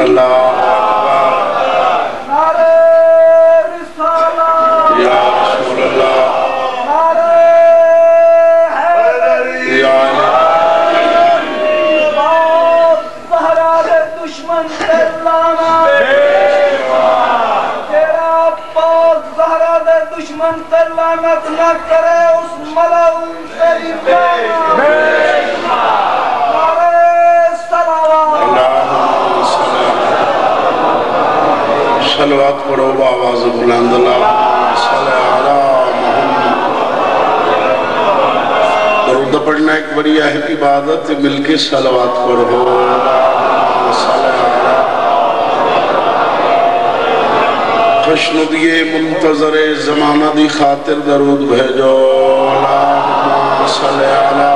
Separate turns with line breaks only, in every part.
Allah सलवात
पढ़ो आवाज़ बुलंद दरूद पढ़ना एक बड़ी अहम इबादत मिलके सलवात पढ़ो खुशनुदिये मुंतजर जमाना दी खातिर दरूद भेजो सल्ली अला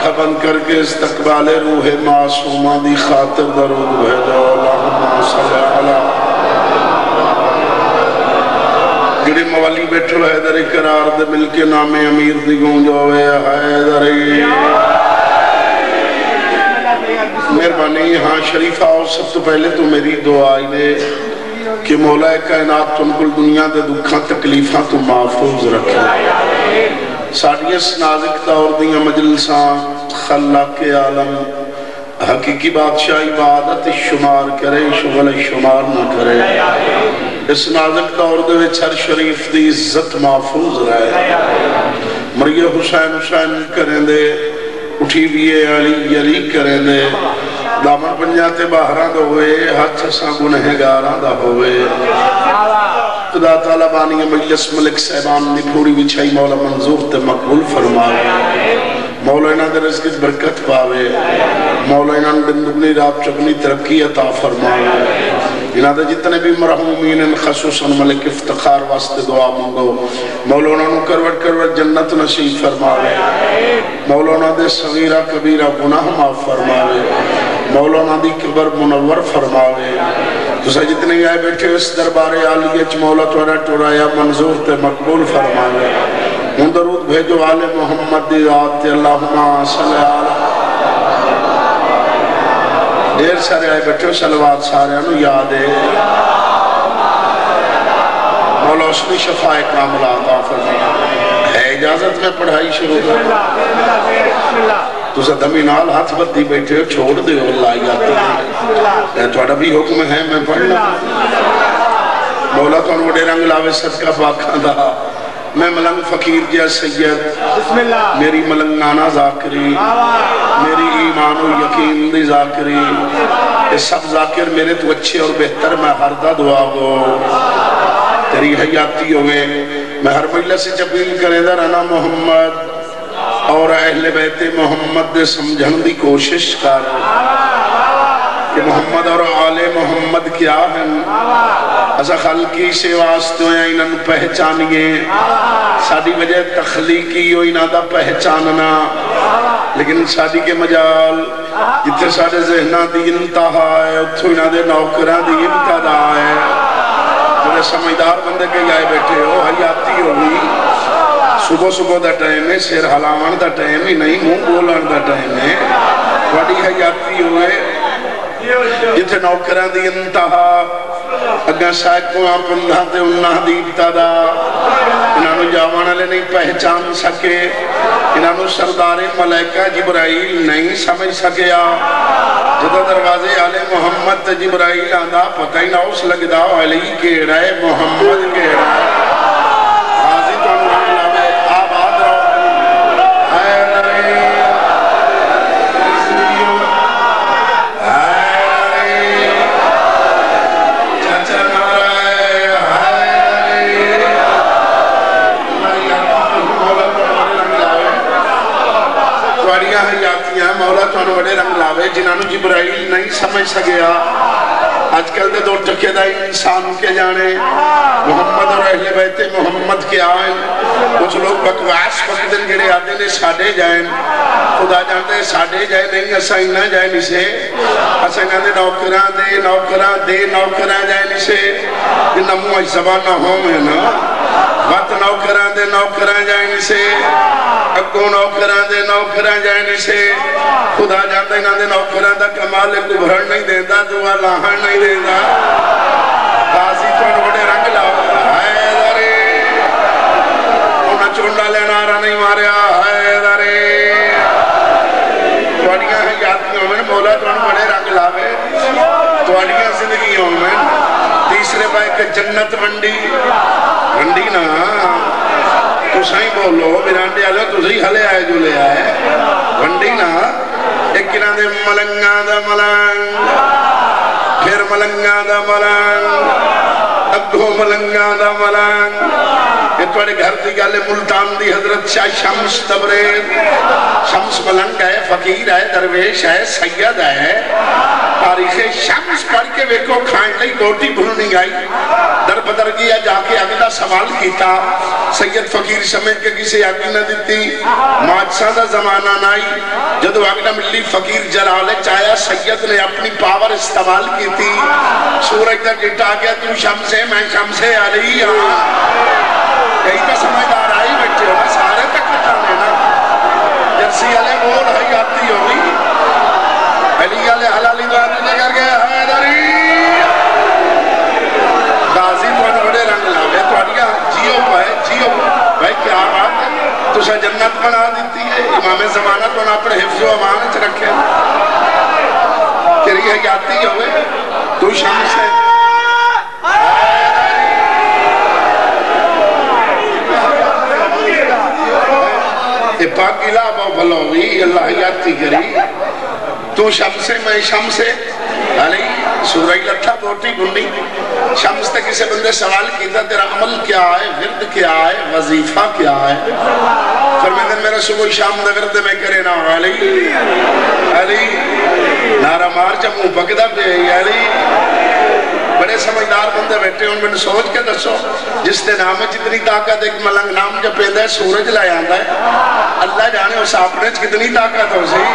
अख बंद करके इस्तकबाल रूह मासूमा दी खातिर दरूद भेजो अल्लाहुम्मा सल्ली अला ਜਿਹੜੇ ਮਵਾਲੀ ਬੈਠੋ ਹੈਦਰ ਇਕਰਾਰ ਦੇ ਮਿਲ ਕੇ ਨਾਮੇ ਅਮੀਰ ਦੀ ਗੂੰਜ ਹੋਵੇ ਹੈਦਰੀ मेहरबानी हाँ शरीफ आओ सब तो पहले तो मेरी दुआ ने कि मौला कायनात तुम कुल दुनिया के दुखा तकलीफा तो महफूज रखे साड़िया सनाजिक तौर दजलसा खला के आलम, हकीकी बादशाह इबादत शुमार करे, शुगल शुमार न करे। इस नाजिक तौर हर शरीफ की इज़्ज़त महफूज रहे। मरिया हुसैन हुसैन करें दे उठी बीए अली अली करें दे दामन पंजा ते बहरा दे हथ असा गुनहगारा का हो खुदा ताला बानी मजलिस मलिक साहबान दी पूरी विछाई मौला मंजूर ते मकबूल फरमावे मौला इन्हां रिज़्क च बरकत पावे। मौला इन्हां नूं दिन दुगनी रात चौगनी तरक्की अता फरमावे इन्हां दे जितने भी मरहूमीन खसूसन मलिक इफ्तिखार वास्ते दुआ मंगो। मौला नूं करवट करवट जन्नत नसीब फरमावे। मौला दे सगीरा कबीरा गुनाह माफ़ फरमावे। मौला उन्हां दी कब्र मुनव्वर फरमावे। तुसा जितने आए बैठे हो इस दरबार आलिया च मौला थोड़ा टुराया, मंजूर ते मकबूल फरमावे हूँ दरूद भेजो आले मोहम्मद दी रात ते सल्ली ढेर सारे आए बैठे हो सलवात सारे याद है। मौला उसने शफाए कामला अता फरमाया। है इजाज़त में पढ़ाई शुरू कर। हाथ बद्दी बैठे हो छोड़ दे अल्लाह याद थोड़ा भी हुक्म है मैं पढ़ना मौला तो बड़े रंग लावे सदका पाखा दा। मैं मलंग फकीर जै सैयद। मेरी मलंगाना जाकरी। मेरी ईमान यकीन दी जाकरी। ये सब जाकिर मेरे तो अच्छे और बेहतर मैं हर दा दुआ गो। तेरी हयाती होवे। मैं हर महिला से अपील करेंदा रहना मोहम्मद। और अहले बैते मोहम्मद दे समझण दी कोशिश कर कि मोहम्मद और आले मोहम्मद क्या हैं? असा खलकी से वास्ते इन्हों पहचानिए। साड़ी वजह तखलीकी हो इन्हों का पहचानना। लेकिन साड़ी के मजाल जिथे साढ़े जहना की इंतहा है उतो इन्हों नौकर की इब्तदा है। जो समझदार बंदे के आए बैठे हो हयाती हो गई। सुबह सुबह का टाइम है, सिर हलावन का टाइम ही, नहीं मुँह बोलन का टाइम है। बड़ी हयाती होए जिथे नौकर की इंतहा अगर सैकड़ा पंधा ते उन्ना दी इन्हों जावन नहीं पहचान सके। इन्हों सरदारे मलैका जिबराइल नहीं समझ सकिया। जो दरवाजे आले मुहम्मद जिबराइल आता पता ही ना उस लगता अली केड़ा है, मुहम्मद केड़ा है। समझ सकया अजकल के तो दो टकेदाई इंसान के जाने। मुहम्मद और अहले बैते मुहम्मद के आए। कुछ लोग बकवास करते जड़े आते ने साडे जाए। खुदा जानते साडे जाए, नहीं, असा इना जाए निसे असा कहते नौकर दे नौकर दे, नौकरा जाए निसे नमू जबाना हो, मैं ना। ਵਤ ਨੌਕਰਾਂ ਦੇ ਨੌਕਰਾਂ ਜਾਇਨ ਸੇ ਅੱਗੋਂ ਨੌਕਰਾਂ ਦੇ ਨੌਕਰਾਂ ਜਾਇਨ ਸੇ ਖੁਦਾ ਜਾਣਦਾ ਇਹਨਾਂ ਦੇ ਨੌਕਰਾਂ ਦਾ ਕਮਾਲ ਕੋਈ ਭਰਨ ਨਹੀਂ ਦਿੰਦਾ, ਦੁਆ ਲਾਹਣ ਨਹੀਂ ਦਿੰਦਾ। ਕਾਜ਼ੀ ਤੋਂ ਬੜੇ ਰੰਗ ਲਾਉਂਦਾ ਹੈ ਦਰੇ। ਉਹਨਾਂ ਚੁੰਡਾ ਲੈਣਾ ਰਾ ਨਹੀਂ ਮਾਰਿਆ। ਹੈ ਦਰੇ। ਤੁਹਾਡੀਆਂ ਹਯਾਤੀਆਂ ਹੋਣ, ਮੌਲਾ ਤੁਹਾਨੂੰ ਬੜੇ ਰੰਗ ਲਾਵੇ। ਤੁਹਾਡੀਆਂ ਜ਼ਿੰਦਗੀ ਹੋਵੇ ਤੀਸਰੇ ਬਾਈ ਜੰਨਤ ਮੰਡੀ। ठंडी ना तुसा ही बोलो बिरांडे आलो तुसी हले आए जो ले आए ठंडी ना एक मलंगा दा मलंग फिर मलंगा दा मलंग अगो मलंगा दा मलंग ये थोड़े घर की गल, मुल्तान की हज़रत शाह शम्स तबरे। शम्स मलंग है, फकीर है, दरवेश है, सैयद है। तारीख शम्स पढ़ के वेखो खाने ली रोटी भुननी आई। दर बदर गया, जाके अगला सवाल किया सैयद फकीर समझ के किसी अग्नि न दी मादसा का जमाना ना आई। जो अगला मिली फकीर जलाल, चाया सैयद ने अपनी पावर इस्तेमाल की सूरज का चिट्टा आ गया, तू शमसे मैं शमसे आ रही हाँ। होवे तू शम्स है ये पाक इलावा भलोवी अल्लाह याती करी। तू शमसे मैं शमसे अली सूरज लट्ठा बोटी गुंडी। शम्स ते किसी बंदे सवाल किया तेरा अमल क्या है, विरद क्या है, वजीफा क्या है? फिर मैं मेरा सुबह शाम का विरद में करे ना अली अली नारा मार च बगदा पे यारी। बड़े समझदार बंदे बैठे हूँ, मैंने सोच के दसो, जिस दे नाम जितनी ताकत, एक मलंग नाम जब पेंदा है, सूरज ला आता है। अल्लाह जाने उस अपने कितनी ताकत हो, सही?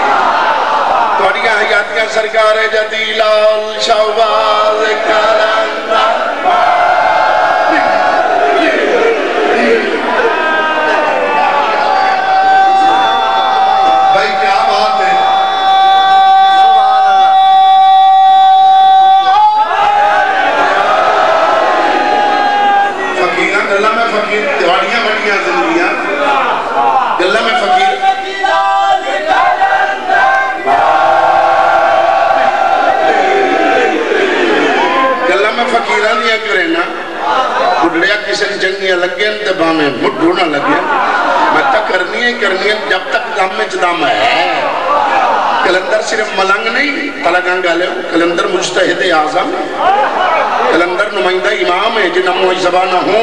थोड़ियाँ हयातियाँ सरकार है जदी लाल शाहबाज कलंदर भाई क्या बात है फकीर गल्ला में फकीर दिवाड़ियाँ बड़ियाँ जिंदगियाँ गल्ला में फकीर गल्ला में फकीर दिया करे ना बुढ़िया किसी ने चंगियाँ लगे तो भावे मुठू ना लगे मैं तो करनी ही करनी है जब तक दम में दम है कलंदर सिर्फ़ मलंग नहीं तलगंग वाले कलंदर मुजतहिद आज़म कलंदर नुमाइंदा इमाम है, जिन्हें मोई जबाना हो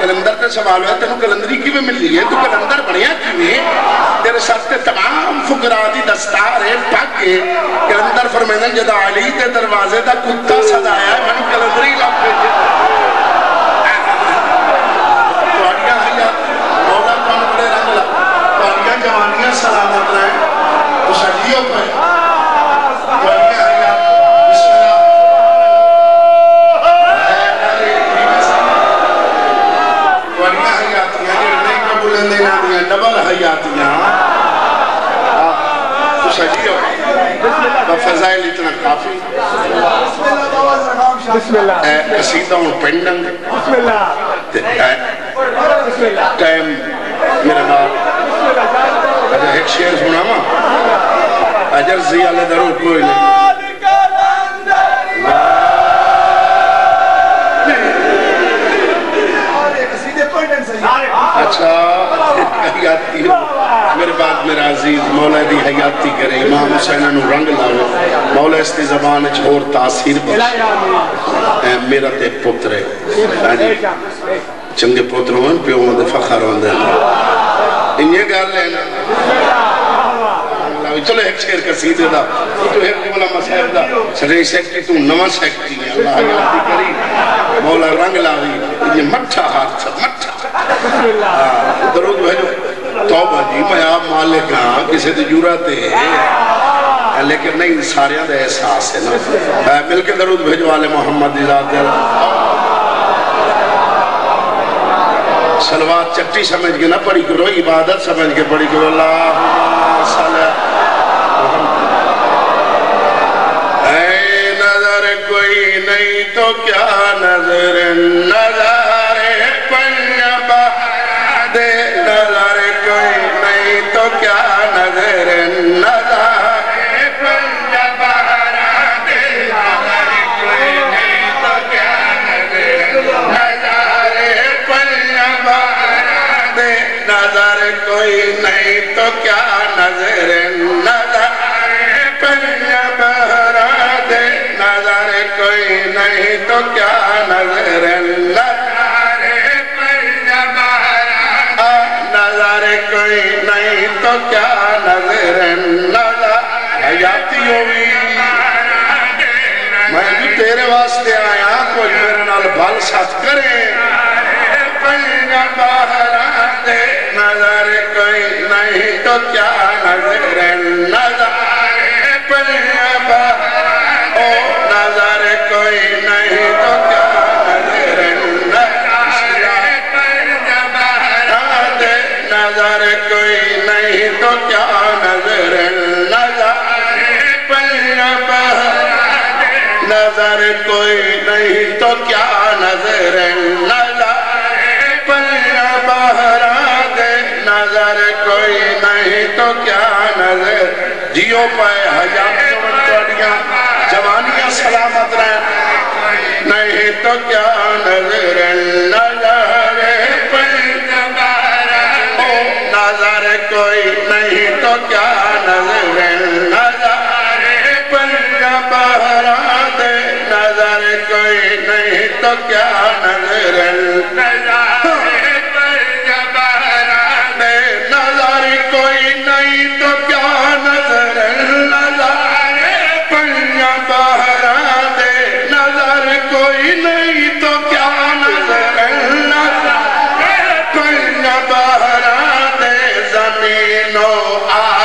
कलंदर का सवाल है तेन कलंदरी किमें मिली है? तू कलंदर बनया किमें तेरे सर ते तमाम फुकरा दस्तार है, पग है। कलंदर फरमांदे जदा अली के दरवाजे का कुत्ता सदाया है, मैंने कलंदरी लग तासीर बख्शे ऐ मेरा ते पुत्र है। हाँ जी चंगे पुत्र होन, प्यो दे फखर होंदे इन्ने गल चलो एक शेर कसीदे दा। तू एक बोला मसाहब दा। सरे सेक्रेटरी तू नवा सेक्रेटरी है। अल्लाह हयाती करी। मौला रंग लावी। ये मट्ठा हाथ मट्ठा। दरुद भेजो तौबा जी, मैं आप मालिक हाँ किसी की ज़रूरत है लेकिन नहीं सारे का एहसास है ना। मिल के दरुद भेजो वाले मोहम्मद सलवार चट्टी समझ के ना पढ़ी करो, इबादत समझ के पढ़ी करो। नज़र कोई नहीं तो क्या नज़र? नज़र दे। नज़र कोई नहीं तो क्या नज़र? नज़र कोई नहीं तो क्या नज़र नज़र पंजाब दे? नज़र कोई नहीं तो क्या नज़र नज़र कोई नहीं तो क्या नज़र नज़र? मैं भी तेरे वास्ते आया कोई मेरे नाल भल सत करे नहीं तो क्या नज़र नज़र ओ नज़र कोई नहीं तो क्या नज़र नज़र कोई नहीं तो क्या नज़र नज़र नज़र कोई नहीं तो क्या नज़र नज़र बहरा दे नज़र कोई नहीं तो क्या नज़र? जियो पाए हज़ार जवानियाँ सलामत रह। नहीं तो क्या नज़र? नज़र ओ, नज़र कोई नहीं तो क्या नज़र? नज़र बहरा दे। नज़र कोई नहीं तो क्या नज़र? नज़र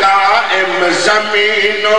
का हिन ज़मीनो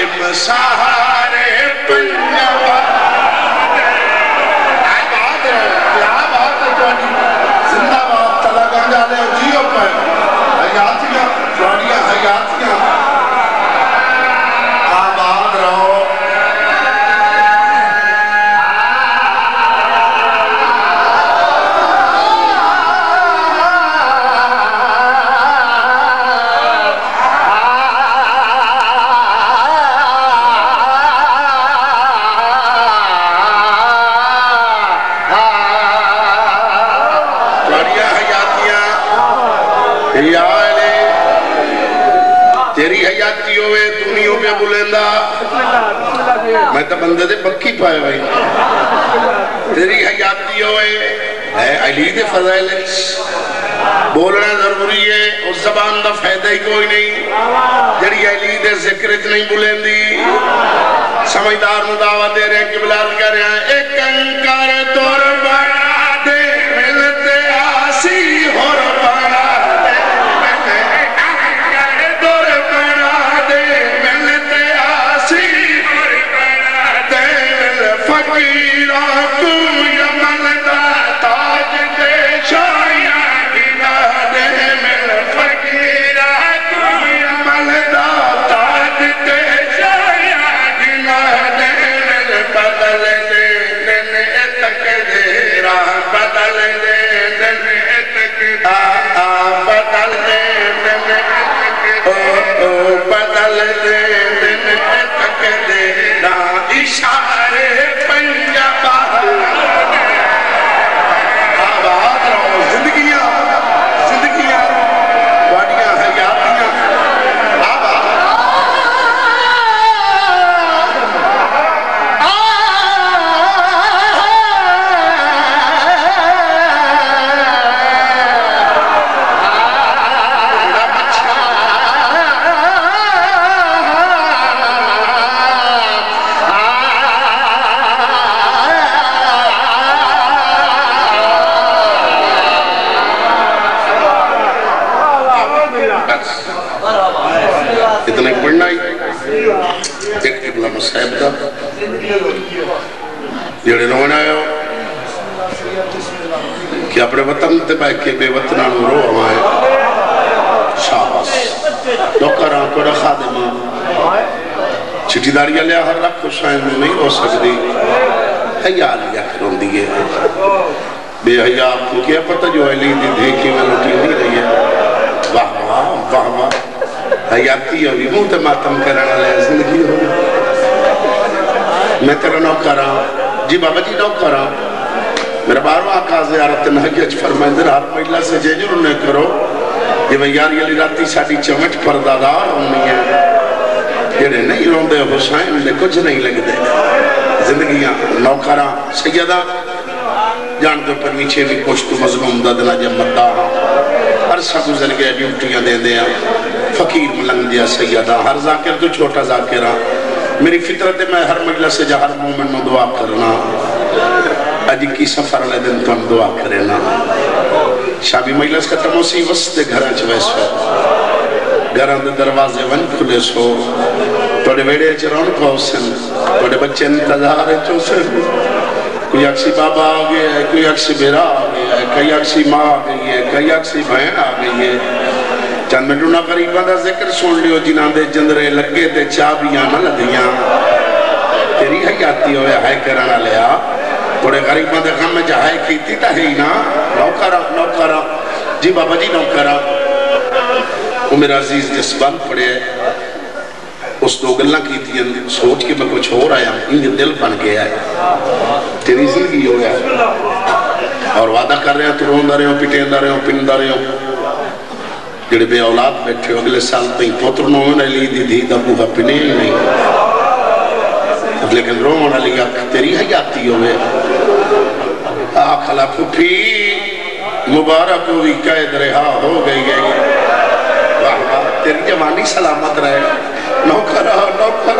एम सहारे प्य तू हो बुलेंदा मैं तो बंदे दे पक्की पाए भाई। तेरी हयाती है अली दे फजाइल। बोलना ज़रूरी है, उस जबान का फ़ायदा ही कोई नहीं। जड़ी अली दे ज़िक्र नहीं बुलेंदी। समझदार दावा दे रहे कि बिलाल कह रहे एक तोर खादिमा चिट्ठीदारियाँ लिया हर रख हुसैन में नहीं हो सकती। हया लिया रोंदी है। बेहया आपको क्या पता जो अली दी देखी में लुटी नहीं रही है। वाह वाह वाह वाह। हयाती होगी मुँह ते मातम करने वाले ज़िंदगी हो। मैं तेरा नौकर हाँ। जी बाबा जी, नौकर हाँ। मेरा बारवा आका जियारत नहज फरमाइंदे हर महिला से जे ज़रूर न करो। भाई यार ये राती साडी चमट परदादार होनी है जेड़े नहीं रोंदे हुसैन दे कुछ नहीं लगदे जिंदगियाँ नौकरा जान दो पर नीचे भी पुश्त मजलूम दा दिना जब मद्दा अरसा गुजर गया ड्यूटियाँ दे दे फकीर मलंग दिया सैयदा हर जाकिर तो छोटा जाकिर मेरी फितरत मैं हर मजला से जा हर मोमिन नु दुआ करना अज की सफ़र वाले दिन तुम दुआ करे ना शादी महिला से खत्म वसते घर च वैसो घर के दरवाजे वन खुले सो। थोड़े वेड़े च रौनक होसन थोड़े बच्चे इंतज़ार च होसन। कोई अक्सी बाबा आ गया है कोई अक्सी बेरा आ गया है कई अक्सी माँ आ गई है, कई अक्सी बहन आ गई है। चंद मिनट उन्होंने गरीबों का ज़िक्र सुन लियो, जिन्हों के जंदरे लगे ते चाबियाँ न लगियाँ तेरी हयाती होया है करना लिया थोड़े गरीबों के काम च है की तो है ना। नौकरा नौकरा जी बाबा जी, नौकरा वो मेरा अज़ीज़ जसबंद पढ़े उस दो गल्ला की सोच के मैं कुछ हो आया। इंज दिल बन गया है। तेरी ज़िंदगी हो गया। और वादा कर रहे तू रोंदा रहे हो, पिटेंदा रहे हो, पिंदा रहे हो। जेड़े बे औलाद बैठे हो, अगले साल तई पुत्र नो होने ली, दी धी दा बूहा पिने नहीं। रोन वाली तेरी हयाती होवे आखला फुफी मुबारक हुई कैद रहा हो गई गई। वाह वाह, तेरी जवानी सलामत रहे। नौकर नौकर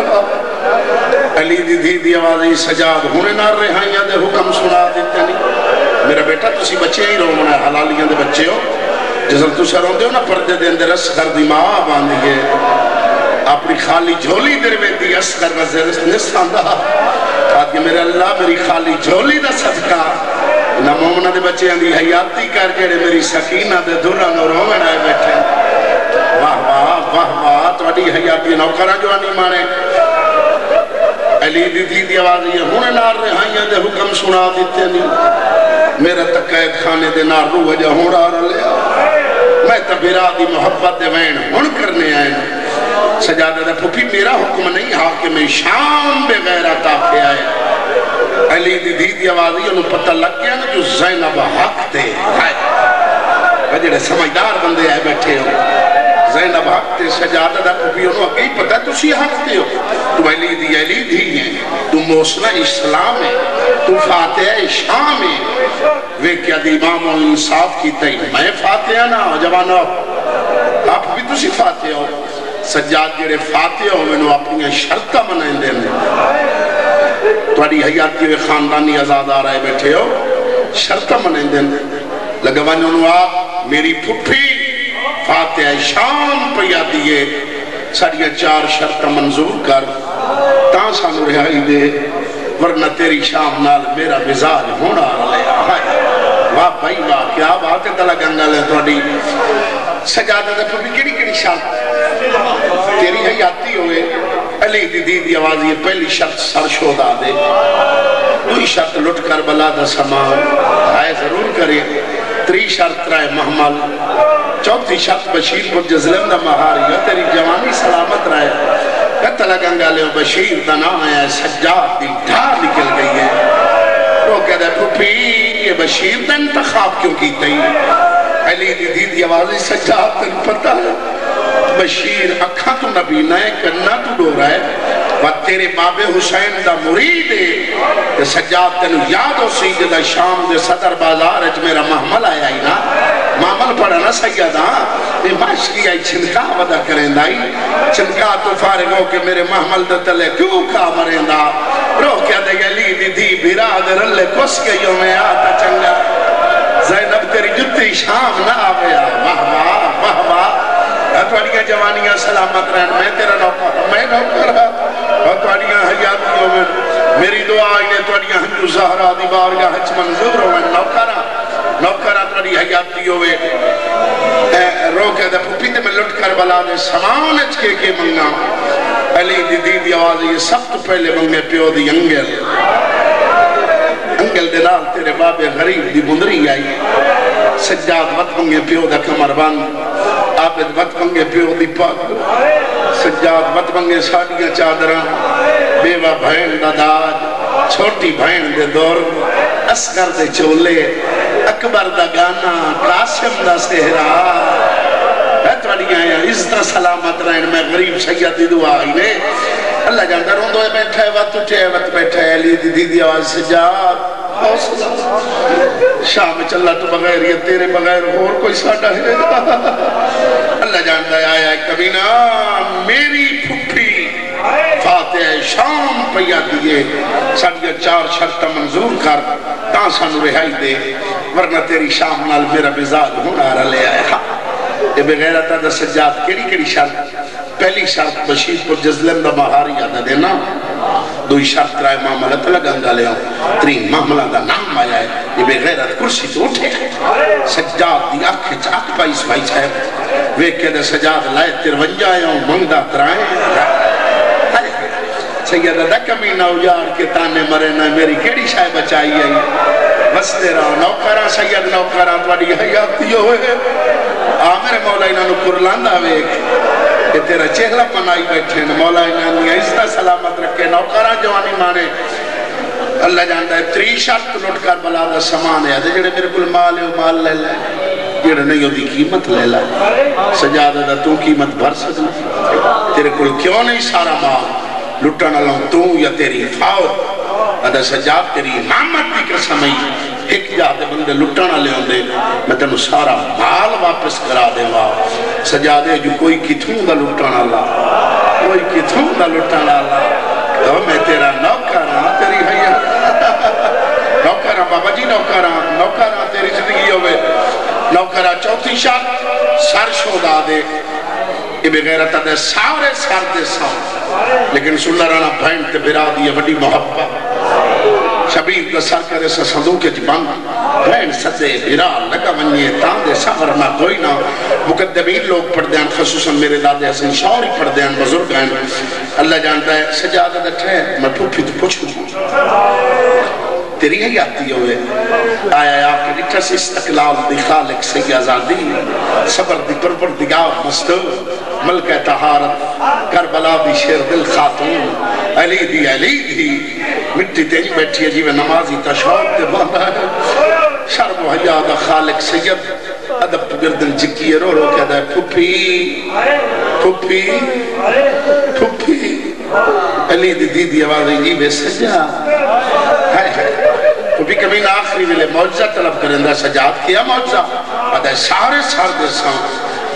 अली दी धी दी आवाज़ ही सजाद हुने ना रिहाइयाँ दे हुक्म सुना दिते नहीं मेरा बेटा, तुसी बच्चे ही रोमना हलालियाँ दे बच्चे हो। जिसल तुसा रोंदे हो ना, पर्दे दे अंदर असगर दी माँ बांधी है अपनी खाली झोली दरवेंदी अस्कर आज मेरा अल्लाह मेरी खाली झोली का सदका। ना मोमना के बच्चों की हयाती कर जेड़े मेरी शकीना के दुरा रोवण आए बैठे। वाह वाह वाह वाह थोड़ी तो हयाती नौकरा जवानी माने अली दीदी दी आवाज़, ये हूँ नार रिहाइया दे हुक्म सुना दिते मेरे तक तकैद खाने दे नार रूह जहा हूँ रले मैं तबेरा मोहब्बत दे वैन हुन करने आए सजादा दा फुफी, मेरा हुक्म नहीं हा कि मैं शाम बगैर ताके आया। अली दी धी दी आवाज़ ही उन्हें पता लग गया ना जो जैनब हक ते है। जेड़े समझदार बंदे आए बैठे हो, जैनब हक ते सजादा दा फुफी, उन्हें अगे ही पता तुसी हक ते हो। तू अली दी अली धी है, तू होसला इस्लाम है, तू फातिहा शाम है। वे क्या दी इमाम इंसाफ की तई मैं फातिहा ना, जवानो। आप भी तुसी फातिहा हो। सज्जाद जेड़े फातिहा हो मैनू अपन शर्त मनाते हैं थोड़ी हयाती खानदानी आजादार आए बैठे हो, शर्त मनाते लगे वन आप मेरी पुठी फातिहा शाम दिए साड़िया चार शर्त मंजूर कर सानू रिहाई दे, वरना तेरी शाम नाल मेरा मिजाज होना वाह भाई, वाह, क्या बात है तला गंगल है केड़ी केड़ी शर्त? लुट कर बला दा समान आए ज़रूर करे। त्री शर्त राय महमल। चौथी शर्त बशीरपुर जजलम तेरी जवानी सलामत गंगा ले बशीर का नाम है, सज्जाद दी ढार निकल गई है। वो कहता फुफी, ये बशीर का इंतखाब क्यों की अली दी दी दी आवाज़ सज्जाद तेन पता है? बशीर अखा तू नबीना है कन्ना तू डोरा है। व तेरे बाबे हुसैन का मुरीद है। सज्जाद तेन याद हो सी जब शाम के सदर बाज़ार मेरा महमल आया ही ना। मामल पड़ा ना सैयदा ये माशकी आई छिनका वदा करेंदा ही। छिनका तो फारिग हो के मेरे महमल दे तले क्यों खा मरेंदा? रो क्या दे अली दी दी बिराद रल्ले कुस के यो में आता चंगा। जैनब तेरी जुत्ती शाम ना आवे वाह वाह वाह वाह थोड़िया जवानियाँ सलामत रहन मैं तेरा नौकर मैं नौकर और थोड़िया हयातियों में मेरी दुआ ने थोड़िया हंजू जहरा दी बारगाह च मंजूर होवे नौकरा नौकरा थोड़ी हयाती होवे रो के दे पुपी ते मैं लुट कर बला दे समान च के के मंगा अली दी दी आवाज़ ये सब तो पहले मंगे प्यो दी अंगल अंगल दे नाल तेरे बाबे गरीब दी बुंदरी आई। सज्जाद मत मंगे प्यो दा कमर बंद। आबिद मत मंगे प्यो दी पग। सज्जाद मत मंगे साड़ियाँ चादर। बेवा भैन दा दाज, छोटी भैन दे दौर, असगर दे चोले, अकबर दा गाना, कासिम दा सेहरा। इज़्ज़त सलामत रहन। मैं गरीब सैयद दी दुआ ही ने। अल्लाह जानता रोंदो है बैठा है वत उठे वत बैठा है अली दी दी आवाज़ शाम चला तो बगैर तेरे बगैर कोई साडा है अल्लाह जानता है आया मेरी फुफी शाम दिए साडिया चार शर्त मंजूर कर ता सानू रिहाई दे वरना तेरी शाम नाल मेरा मिजाज होना रले आया ये बगैरता दा केड़ी केड़ी शर्त पहली शर्त बशीरपुर जजलम दा महारी याद देना। दुई शर्त राय मामला तला गंगा ले त्री मामला दा नाम आया है, ये बेगैरत कुर्सी तो उठे सज्जाद दी अख च अख पाई सवाई साहब वेख के दे सज्जाद, लाए 53 आया मंगदा तराए। सैयद दा कमीना उजाड़ के ताने मरे ना, मेरी केड़ी शाय बचाई आई। बसते रहो नौकरा, सैयद नौकरा तुम्हारी हयाती होए। आ मेरे मौला इन्हों कुरलांदा वेख। कि तेरा चेहरा मनाई बैठे मौला इन्होंने इज़्ज़त सलामत रखे नौकरा जवानी माने अल्लाह जानता है त्री शर्त लुट कर बला दा समान है ते जेड़े मेरे को माल है माल ले ले जेड़ा नहीं कीमत ले दा तू कीमत भर सकना तेरे को क्यों नहीं सारा माल लुटन तू या तेरी अदा तेरी की एक जाते बंदे लुटन वाले मैं तेन सारा माल वापस करा देवा सजा दे जो कोई कितों का लुटन वाला कोई कितों का लुटन वाला तो मैं तेरा नौकर हाँ तेरी भैया नौकर हाँ बाबा जी नौकर हाँ नौकर हाँ तेरी ज़िंदगी होवे नौकर हाँ चौथी शर्त सर दे सारे सर दे सौ लेकिन सुल्ला राणा ते बिरा दी बड़ी मोहब्बत शबीर का सर करे सा संदूक च बंद बहन सदे बिरा लगा वने तांदे सफ़र ना कोई ना। मुकद्दमीन लोग पढ़ते हैं, खसूसन मेरे दादे हसन शौर पढ़ते हैं, बुज़ुर्ग हैं। अल्लाह जानता है, सजाद अठे मैं फूफी तो पूछ तेरी ही आती होवे। आया आपके डिठा से इस्तकलाल दी खालिक से आज़ादी। सबर दी परवरदिगार मस्तूर मलक तहारत, करबला दी शेर दिल खातून। अली दी अली दी मिट्टी तेज बैठी है जीवे नमाजी तशौक ते बांधा है। शर्म हया दा खालिक सैयद। अदब गर्दन चिकी रो रो कहता है फुफी फुफी फुफी। अली दी दी दी आवाज़ जी वे सजा। हाय हाय। तो कभी ना आखिरी वेले मौजा तलब करेंदा सजाद किया मौजा? अदा सारे सार दे सा।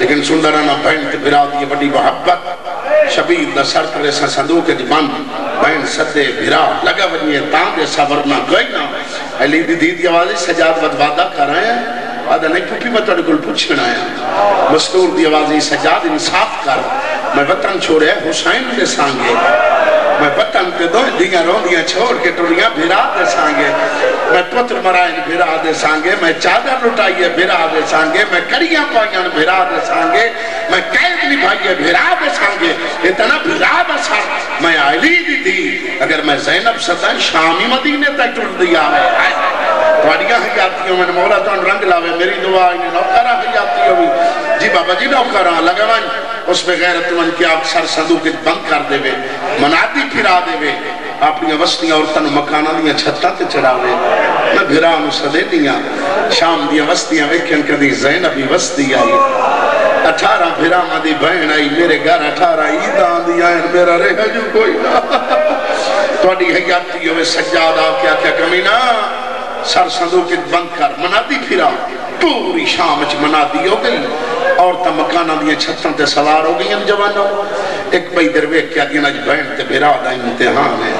लेकिन सुंदर ना बहन ते बिरादी बड़ी मोहब्बत। शबीर दा सर करे सा, संदूक च बंद। बहन सदे भिरा। लगा वनिए तां दे सबर ना कोई ना अली दी दीदी आवाज़ सजाद वदवादा कर आया। आदा नहीं पुपी मैं तेरे को पूछण आया। मस्तूर दी आवाज़ सजाद इंसाफ कर। मैं वतन छोड़े हुसैन के सांगे। मैं वतन के दो दिया रोंदिया, छोड़ के टुरिया भिरा दे सांगे। मैं पुत्र मराइन भिरा दे सांगे, मैं चादर लुटाइए भिरा दे सांगे, मैं करिया पाइया भिरा दे सांगे, मैं कैद नहीं निभाइए भिरा दे सांगे, इतना भिरा बसा मैं आईली दी थी, अगर मैं जैनब सदन शामी मदीने तक टूट दिया है थोड़िया हयातियों मैंने मोहरा तो रंग लावे, मेरी दुआ इन्हें नौकरा हयातियों भी। जी बाबा जी नौकरा लगवन उसमें गैरतमंद के अक्सर सर सदू के बंद कर देवे, मनाती फिरा देवे अपनी वस्तियाँ और तन मकाना दिया छत चढ़ावे। मैं भिरा सदे दिया, शाम दिया वस्तियाँ वेखन कभी जैन अभी वस्ती आई। अठारह फिराव की बहन आई, मेरे घर अठारह ईद आदि मेरा रेह जो कोई ना। थोड़ी हयाती हो सज्जाद आके आख्या कमी ना सर सदूकित बंद कर, मनाती फिरा। पूरी शाम च मना दी हो गई। औरत मकाना दिया छतों से सवार हो गई जवानों। एक बई दरवेख क्या दिन अज बहन ते बिरा का इम्तिहान है।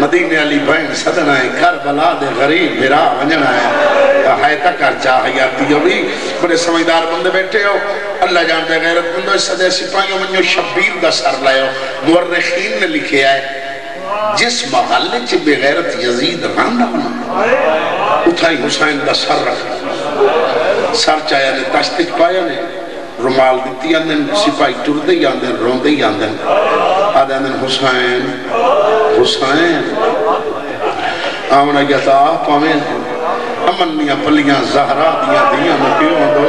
मदीने वाली बहन सदना है घर बला दे गरीब बिरा वंजना है। है तक कर चाह याती हो भी बड़े समझदार बंदे बैठे हो। अल्लाह जानते गैरत बंदो सदे सिपाहियों में शब्बीर का सर लाओ मुर्रखीन ने लिखे है, जिस महल्ले च बेगैरत यजीद रांदा बना उठाई हुसैन का सर रख। सर चाया ने, तश्त पाया ने, रुमाल दी आंदे सिपाही टुरते ही आंदे, रोंदे ही आंदे आदे हुसैन हुसैन। आमना कहता पावे अमन दिया जहरा दिया दिया मैं दो।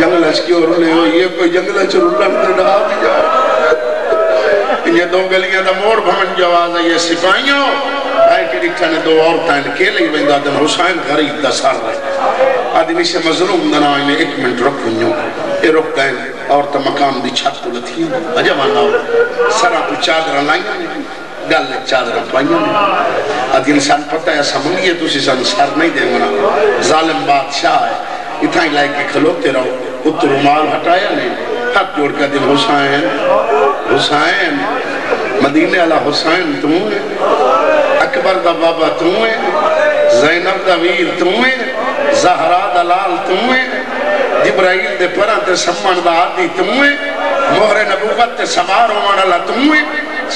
जंगल क्यों रुले हो? ये जंगल रुलन दिया ये दो गलियाँ मोड़ भवन जवाज है ये सिपाहियों। के बंदा हुसैन गरीब दा सर। आदमी से मजलूम दना ने एक मिनट रुक वणो ए रुक गए, औरत मकान दी छत तो लथी अजा माना, सरा तो चादर लाइयाँ ने, गल चादर पाइयाँ ने। आदि इंसान पता है समझिए तुसी सन सर नहीं देवना। जालिम बादशाह है इतना ही लाइक खलोते रहो। उत रुमाल हटाया ने, हाथ जोड़ कर दिल हुसैन हुसैन, मदीने वाला हुसैन तू है, अकबर दा बाबा तू है। जैनब दा वीर तू जहरा दलाल तू है जिब्राइल दे परा ते सम्मान दा आदि तू मोहरे नबूवत ते सवार होने वाला तू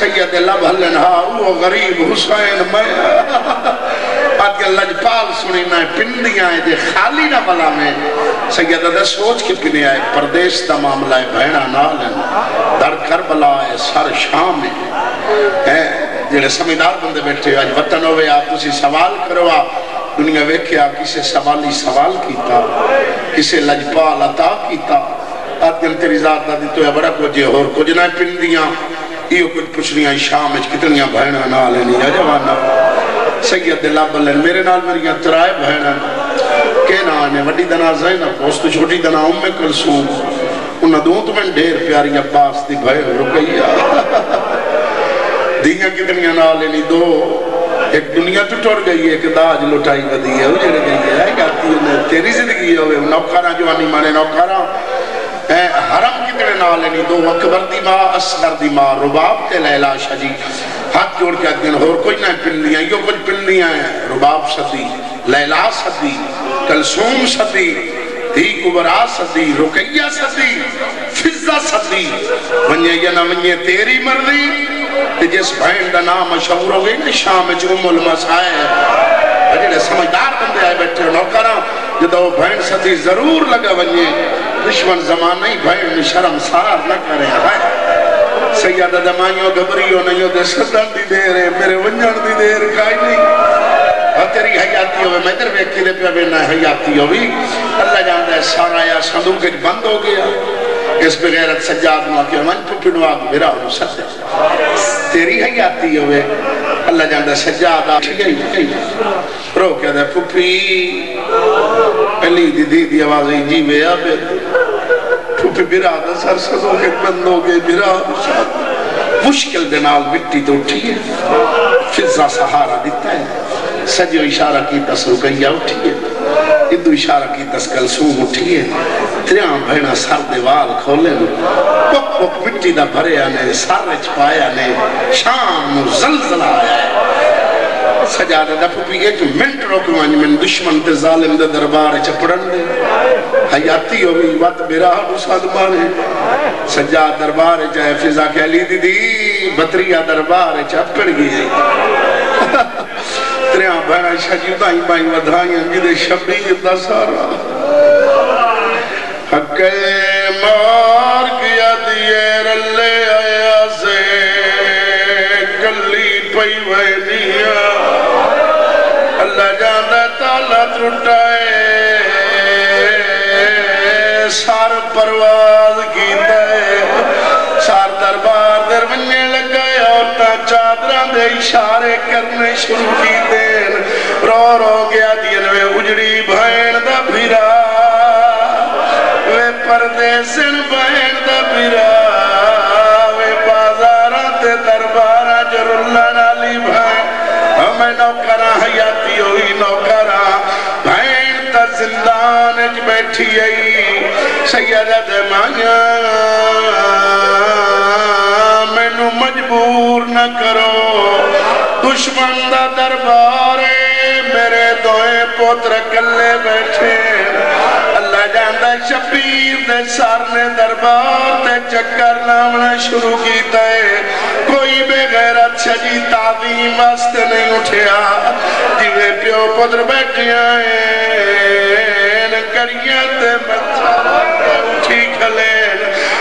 सैयद लब हलन हा वो गरीब हुसैन मैं आज लजपाल सुनी ना पिंडियाँ जे खाली ना बला में सैयद अदा सोच के पिने आए प्रदेश का मामला है भैना नाल दर करबला है सर शाम है जेड़े समझदार बंदे बैठे आज वतन तुसी सवाल करो आ दुनिया वेख्या किसे सवाली सवाल कीता किसे लजपाल अता कीता अदन तेरी जात दा दितो है बड़ा कुछ और कुछ ना पिंडियाँ यो कुछ पुछनियाँ शाम विच कितनियाँ भैना नाल नहीं है जवाना सैयद लबल मेरे नाल मेरियाँ त्राए भैना के ना ने वड्डी दना ज़ैनब उस तो छोटी दना उम्मे कुलसूम उन दूत में ढेर प्यारी अब्बास दिया कितनियाँ नाल नहीं दो। एक दुनिया तो टुट गई है, एक दाज लुटाई वधी है, उजड़ गई है। गाती ने तेरी ज़िंदगी होवे नौकरा, जवानी माने नौकरा। है हरम कितने नाल नहीं दो, अकबर दी माँ, असगर दी माँ, रुबाब ते लैला शाह जी। हाथ जोड़ के आदमी और कोई ना पिल्लियाँ यो कुछ है रुबाब सदी, लैला सदी, कलसूम सदी। धी कुबरा सदी, रुकैया सदी, फिजा सदी। वने या ना वने तेरी मर्ज़ी ते जिस बहन का नाम मशहूर हो गई ना, शाम च उमुल मसाए। जेड़े समझदार बंदे आए बैठे नौकरा जो बहन सदी ज़रूर लगा वने दुश्मन जमाना ही बहन शर्म सार न करे है सैयद दमाइयो घबरियो नहीं होते सदन दी देर है, मेरे वंजन दी देर काई नहीं तेरी हयाती होवे मैं इधर वेखी दे पे हयाती अल्लाह है, सारा या संदूक बंद हो गया। इस के मेरा तेरी अल्लाह रो के दे पुपी अली दी आवाज़ जी वे पुपी बिरा सर संदूक बंद हो गए बिरा मुश्किल के नाल मिट्टी तो उठी है। फिजा सहारा दिता है। सजो इशारा की तस रुकैया उठी है इदू इशारा की तस कलसूम उठी है त्रिया भैना सर दे वाल खोले। पुक पुक मिट्टी दा भरिया ने, सर च पाया ने, शाम नु जलजला आया। है सजादा दफ भी एक मिनट रोक वन मैं दुश्मन ते जालिम दे दरबार च पड़न दे। हयाती हो गई, वत मेरा मुसाद माने सजा दरबार च फिजा के अली दीदी, बतरिया दरबार च पड़ गई त्रिया बहना शजी ताई बाई वधाइयाँ जिदे शबीर दा सारा हके मार गया दिए रले आया से गली पई वनिया अल्लाह जाना ताला टुटाए सार परवाज कीता सार दरबार दरवन्ने लगे औरतां चादरां दे इशारे करने शुरू की देन। रो रो गया दियन वे उजड़ी भैन दा फिरा। वे परदेसन भैन दा फिरा। वे च जिंदान च बैठी आई। सैयद माया न करो। दुश्मन दा दरबार मेरे दोए पुत्र कल्ले बैठे अल्लाह जानदा शबीर दे सर ने दरबार ते चक्कर लावना शुरू किया है। कोई बेगैरत छजी तादीम वास्ते नहीं उठिया जिवे प्यो पुत्र बैठिया करिया ते मत्था उठी खलेन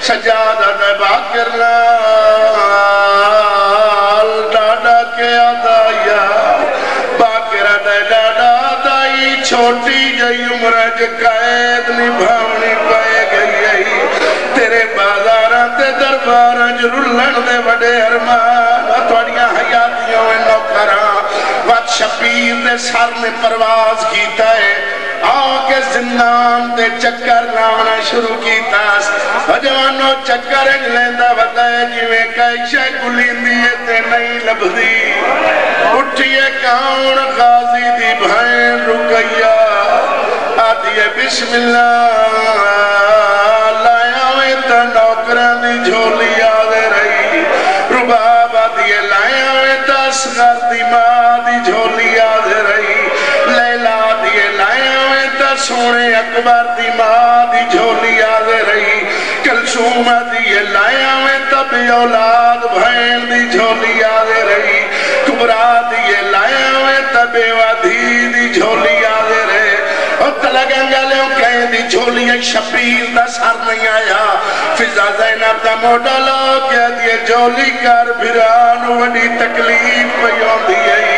दा बाकर लाल डाडा के आदाया। बाकरा दा डाडा दाई, छोटी जई उम्र च कैद निभावनी पै गई तेरे बाजारां ते दरबारां च रुल्लण दे बड़े अरमान। थोड़ियाँ हयातियाँ वे नौकरां। वत शबीर दे सर ने परवाज कीता है आके जिंदान ते चक्कर लावना शुरू कीता जवानो चक्कर लेंदा वदा जिवें कैशा गुलिंदी है ते नहीं लभदी। उठिए कौन गाजी दी भैन रुकैया, आदिए बिस्मिल्लाह, लाया वे त नौकरां दी झोली याद रही। रुबाब आदिए लाया वे त असगर दी माँ दी झोली सोने अकबर दी माँ दी झोली याद रही कलसूम दिए लाया वे त बे औलाद भैन दी झोली याद रही कुबरा दिए लाया वे त बेवा धी दी झोली याद रहे दी झोली दा नहीं आया फिजा जैनब दा झोली कर फिरान वडी तकलीफ़ पई आंदी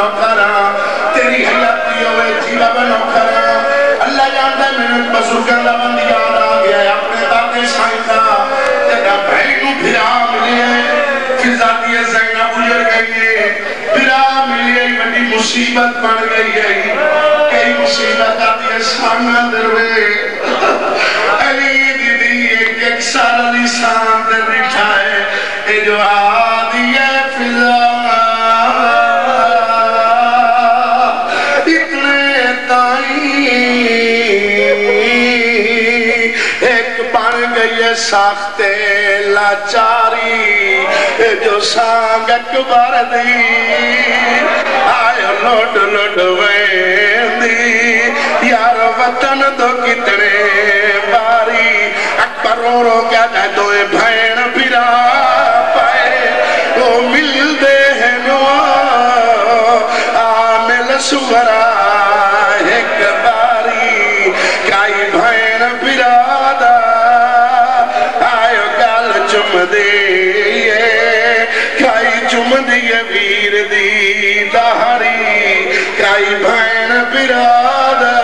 नौकरा तेरी हयाती होवे जी बाबा नौकरा अल्लाह जानदा मैंने बजुर्गां दा बंद याद आ गया अपने दादे साईं दा। तेरा भाई नु फिरा मिले फिजा दी जैनब गुजर गई है। फिरा मिले बड़ी मुसीबत बन गई है। कई मुसीबत आती है सामने दरवे अली दीदी एक एक साल अली शान दर बैठा है ये जो आदि साख्ते लाचारी जो सांग अकबर दी आयो लोड लोड वेंदी यार वतन तो कितने बारी अकबर रो क्या जाए दोए भैन बिरा पाए वो मिलदे हैं नो आमिल सुवरा गाल दे काई चुम दिए वीर दी दाहरी काई भैन बिरादा।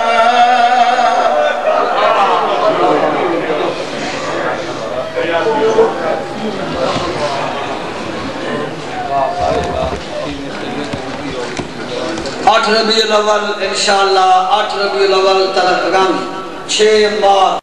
आठ रबी अव्वल, इंशाल्लाह आठ रबी अव्वल तलक आगामी छह